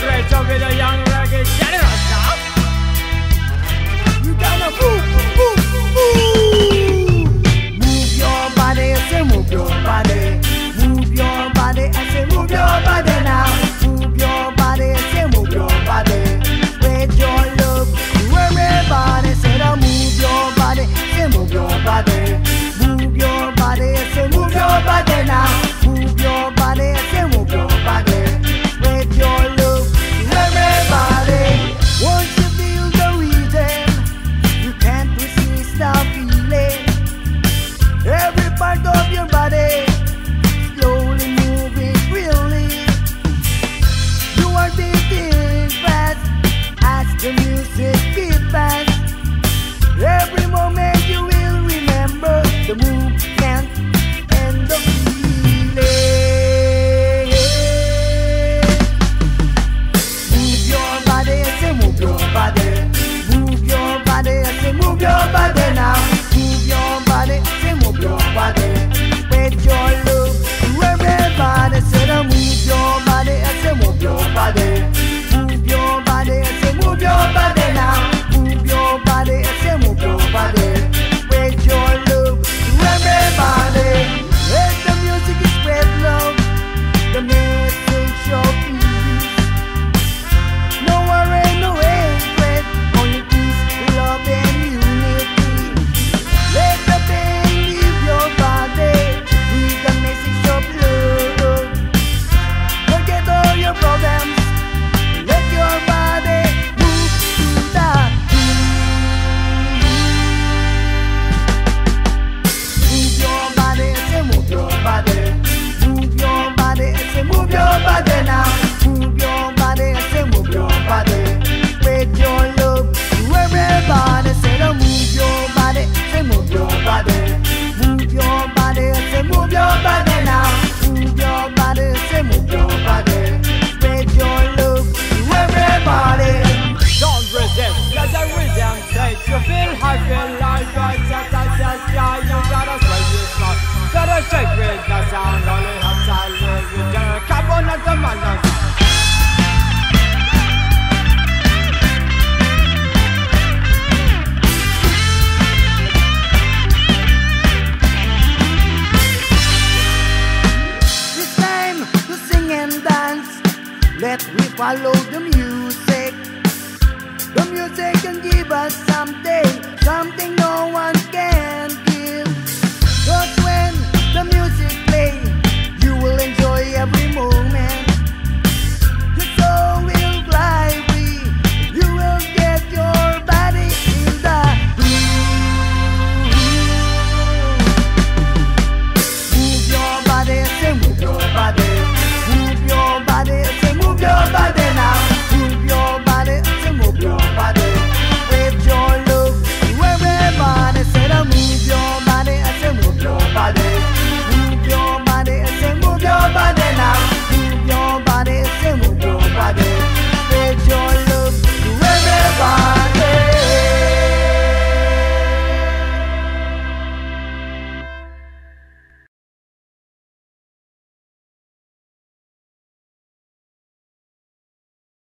great to be the young reggae generation. You got a fool. love the music. The music can give us something, something no one can.